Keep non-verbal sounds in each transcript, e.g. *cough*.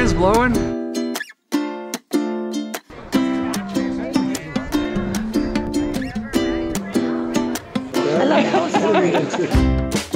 is blowing. Yeah.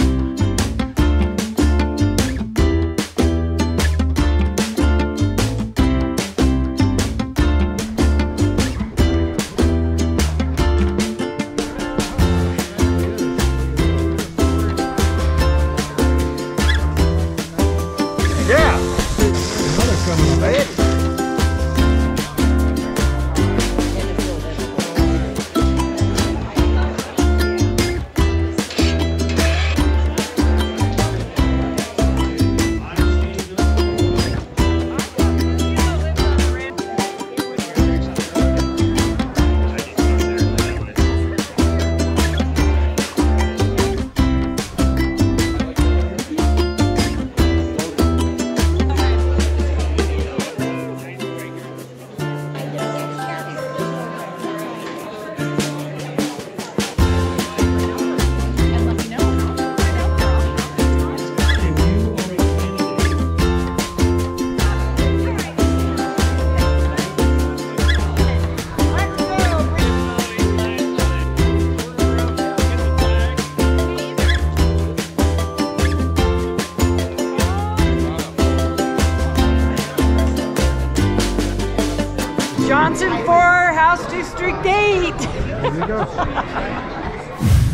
Johnson 4, House District 8. *laughs*